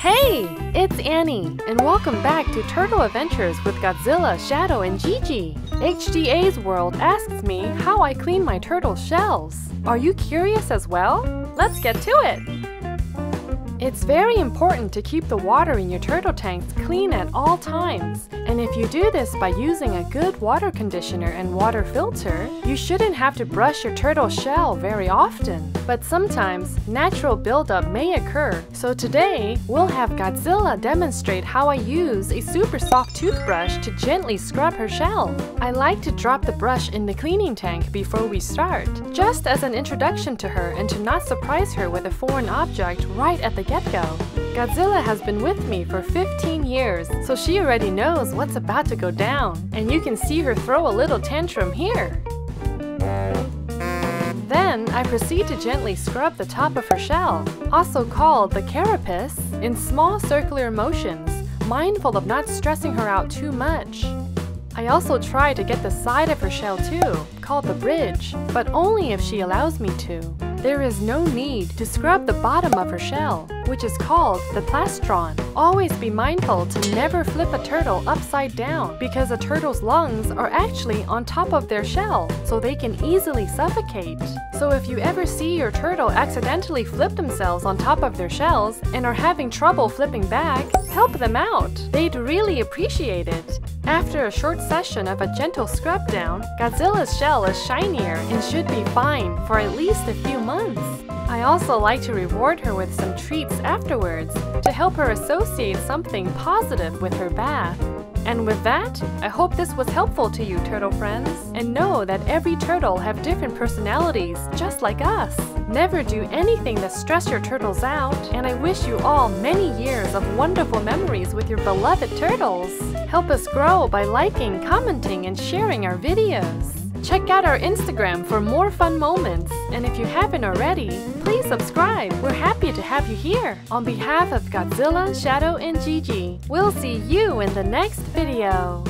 Hey, it's Annie, and welcome back to Turtle Adventures with Godzilla, Shadow, and GG. HDA's World asks me how I clean my turtle shells. Are you curious as well? Let's get to it! It's very important to keep the water in your turtle tanks clean at all times. And if you do this by using a good water conditioner and water filter, you shouldn't have to brush your turtle shell very often. But sometimes, natural buildup may occur, so today, we'll have Godzilla demonstrate how I use a super soft toothbrush to gently scrub her shell. I like to drop the brush in the cleaning tank before we start, just as an introduction to her and to not surprise her with a foreign object right at the get-go. Godzilla has been with me for 15 years, so she already knows what's about to go down. And you can see her throw a little tantrum here. Then, I proceed to gently scrub the top of her shell, also called the carapace, in small circular motions, mindful of not stressing her out too much. I also try to get the side of her shell too, called the bridge, but only if she allows me to. There is no need to scrub the bottom of her shell, which is called the plastron. Always be mindful to never flip a turtle upside down because a turtle's lungs are actually on top of their shell, so they can easily suffocate. So if you ever see your turtle accidentally flip themselves on top of their shells and are having trouble flipping back, help them out. They'd really appreciate it. After a short session of a gentle scrub down, Godzilla's shell is shinier and should be fine for at least a few months. I also like to reward her with some treats afterwards to help her associate something positive with her bath. And with that, I hope this was helpful to you, turtle friends. And know that every turtle have different personalities, just like us. Never do anything that stress your turtles out, and I wish you all many years of wonderful memories with your beloved turtles. Help us grow by liking, commenting, and sharing our videos. Check out our Instagram for more fun moments. And if you haven't already, please subscribe. We're happy have you here. On behalf of Godzilla, Shadow, and GG, we'll see you in the next video.